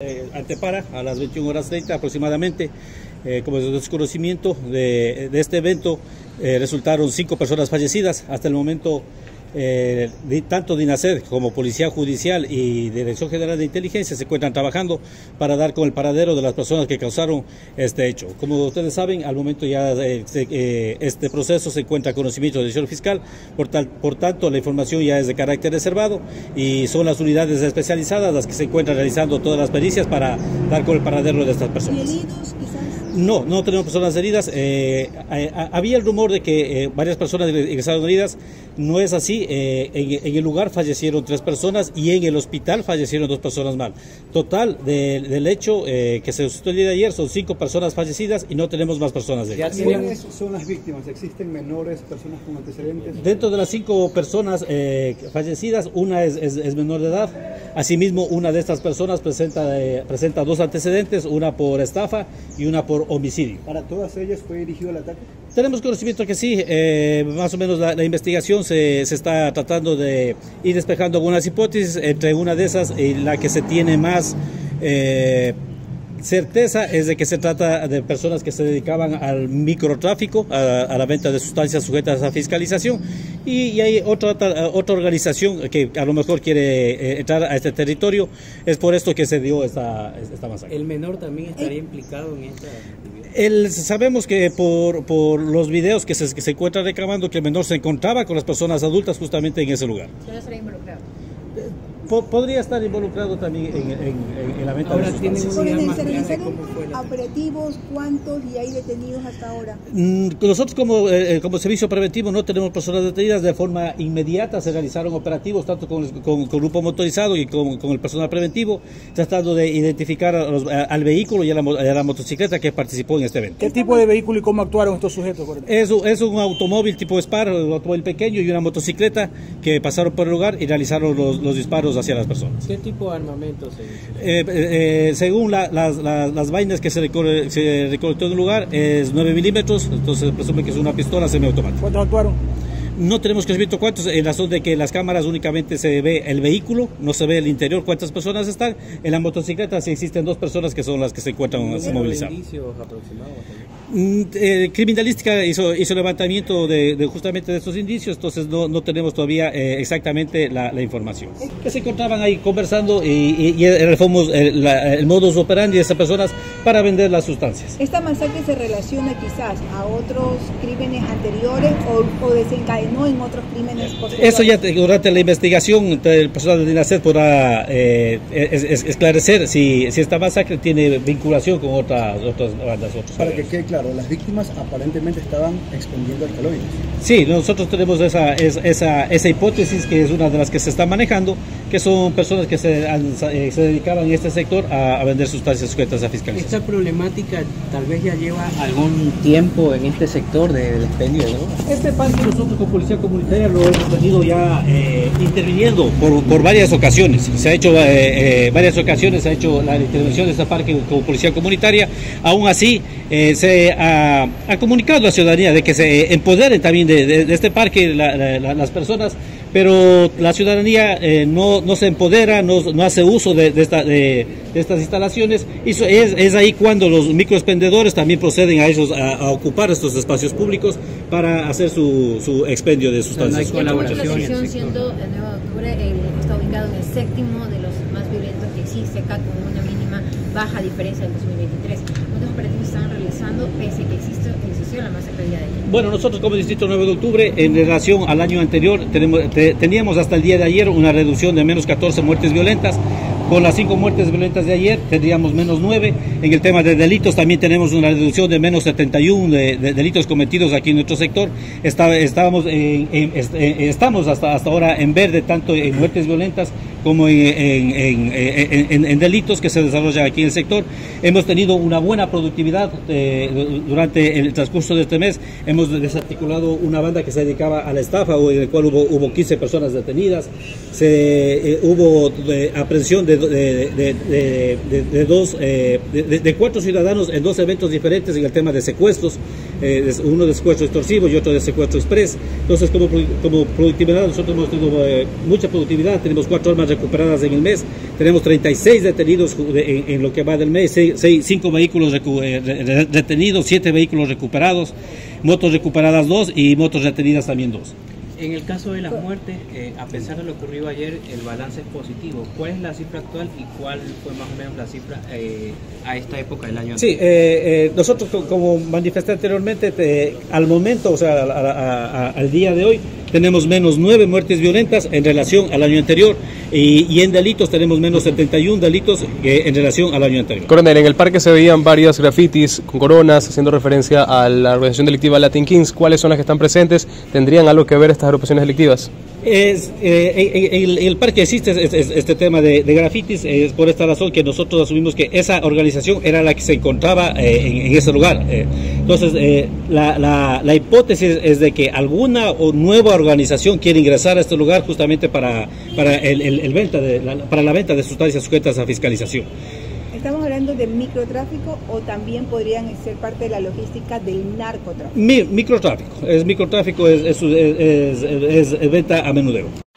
Eh, antepara a las 21 horas 30 aproximadamente. Eh, como desconocimiento de, de este evento, eh, resultaron cinco personas fallecidas. Hasta el momento eh, tanto DINASER como Policía Judicial y Dirección General de Inteligencia se encuentran trabajando para dar con el paradero de las personas que causaron este hecho. Como ustedes saben, al momento ya eh, eh, este proceso se encuentra a conocimiento del señor fiscal, por, tal, por tanto la información ya es de carácter reservado y son las unidades especializadas las que se encuentran realizando todas las pericias para dar con el paradero de estas personas. No, no tenemos personas heridas. Eh, había el rumor de que eh, varias personas ingresaron heridas. No es así. Eh, en, el lugar fallecieron tres personas y en el hospital fallecieron dos personas más. Total del hecho que se sucedió el día de ayer son cinco personas fallecidas y no tenemos más personas heridas. ¿Quiénes son las víctimas? ¿Existen menores, personas con antecedentes? Dentro de las cinco personas fallecidas, una es, es, menor de edad. Asimismo, una de estas personas presenta, presenta dos antecedentes, una por estafa y una por homicidio. ¿Para todas ellas fue dirigido el ataque? Tenemos conocimiento que sí, eh, más o menos la, investigación se, se, está tratando de ir despejando algunas hipótesis, entre una de esas y la que se tiene más... Eh, certeza es de que se trata de personas que se dedicaban al microtráfico, a, la venta de sustancias sujetas a fiscalización, y, hay otra, otra organización que a lo mejor quiere eh, entrar a este territorio, es por esto que se dio esta, esta masacre. ¿El menor también estaría implicado en esta el, sabemos que por, por los videos que se, que se encuentran reclamando que el menor se encontraba con las personas adultas justamente en ese lugar. ¿Se involucrado? Podría estar involucrado también en, en, la venta ahora, de sustancias. operativos? ¿Cuántos y hay detenidos hasta ahora? Mm, nosotros como, eh, eh, como servicio preventivo no tenemos personas detenidas. De forma inmediata se realizaron operativos tanto con, con, con grupo motorizado y con, con, el personal preventivo, tratando de identificar al vehículo y a la, motocicleta que participó en este evento. ¿Qué tipo de vehículo y cómo actuaron estos sujetos? Es, es un automóvil tipo Spar, un automóvil pequeño y una motocicleta que pasaron por el lugar y realizaron los, los disparos hacia las personas. ¿Qué tipo de armamento se eh, eh, según las, las, vainas que se, se recolectó en el lugar, es 9 milímetros, entonces presume que es una pistola semiautomática. ¿Cuántos actuaron? No tenemos conocimiento cuántos, en razón de que en las cámaras únicamente se ve el vehículo, no se ve el interior, cuántas personas están. En la motocicleta sí existen dos personas que son las que se encuentran movilizadas. Mm, eh, criminalística hizo, hizo levantamiento de, justamente de estos indicios, entonces no, no tenemos todavía eh, exactamente la, información. Que se encontraban ahí conversando y, y, el, el, el, modus operandi de estas personas para vender las sustancias. ¿Esta masacre se relaciona quizás a otros crímenes anteriores o, o desencadenó en otros crímenes posteriores? Eso ya durante la investigación el personal de DINASED podrá eh, esclarecer si, si esta masacre tiene vinculación con otras, otras bandas. Otros para que quede claro las víctimas aparentemente estaban expendiendo alcaloides. Sí, nosotros tenemos esa, esa, esa hipótesis que es una de las que se está manejando, que son personas que se, eh, se dedicaban en este sector a, vender sustancias sujetas a fiscalización. Esta problemática tal vez ya lleva algún tiempo en este sector del expendio, ¿no? Este parque nosotros con Policía Comunitaria lo hemos venido ya eh, interviniendo por, por, varias ocasiones. Se ha hecho eh, varias ocasiones, se ha hecho la intervención de este parque con Policía Comunitaria. Aún así, se ha, comunicado a la ciudadanía de que se empoderen también de, este parque las personas, pero la ciudadanía eh, no, no, se empodera, no, no hace uso de, esta, de, estas instalaciones. Y es, es, ahí cuando los microexpendedores también proceden a ellos a, ocupar estos espacios públicos para hacer su, su expendio de sustancias. No hay colaboración. siendo el 9 de octubre está ubicado en el séptimo de los más violentos que existe acá con una mínima baja diferencia del 2023. ¿Cuántos operativos están realizando pese a que existe, existió la masacre del día de ayer? Bueno, nosotros como Distrito 9 de Octubre, en relación al año anterior, tenemos, teníamos hasta el día de ayer una reducción de menos 14 muertes violentas. Con las cinco muertes violentas de ayer tendríamos menos 9. En el tema de delitos también tenemos una reducción de menos 71 de, delitos cometidos aquí en nuestro sector. estábamos, estamos hasta, hasta ahora en verde tanto en muertes violentas como en, delitos que se desarrollan aquí en el sector. Hemos tenido una buena productividad eh, durante el transcurso de este mes. Hemos desarticulado una banda que se dedicaba a la estafa, en el cual hubo, hubo 15 personas detenidas. Se, eh, hubo eh, aprehensión de, de, dos, de, cuatro ciudadanos en dos eventos diferentes en el tema de secuestros. uno de secuestro extorsivo y otro de secuestro express. Entonces, como, como productividad, nosotros hemos tenido mucha productividad. Tenemos cuatro armas recuperadas en el mes. Tenemos 36 detenidos en, lo que va del mes, 5 vehículos eh, detenidos, 7 vehículos recuperados, motos recuperadas 2 y motos retenidas también 2. En el caso de las muertes, eh, a pesar de lo ocurrido ayer, el balance es positivo. ¿Cuál es la cifra actual y cuál fue más o menos la cifra eh, a esta época del año? Sí, eh, nosotros como manifesté anteriormente, al momento, o sea, al día de hoy, tenemos menos nueve muertes violentas en relación al año anterior y, en delitos tenemos menos 71 delitos en relación al año anterior. Coronel, en el parque se veían varias grafitis con coronas haciendo referencia a la organización delictiva Latin Kings. ¿Cuáles son las que están presentes? ¿Tendrían algo que ver estas agrupaciones delictivas? Es, eh, el parque existe este, tema de, grafitis, es por esta razón que nosotros asumimos que esa organización era la que se encontraba eh, en, ese lugar. Eh, entonces, la, la, hipótesis es de que alguna o nueva organización quiere ingresar a este lugar justamente para, para, el, venta de, para la venta de sustancias sujetas a fiscalización. ¿Estamos hablando de microtráfico o también podrían ser parte de la logística del narcotráfico? microtráfico, es microtráfico, es, es, es venta a menudeo.